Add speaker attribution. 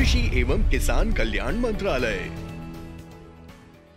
Speaker 1: कृषि एवं किसान कल्याण मंत्रालय।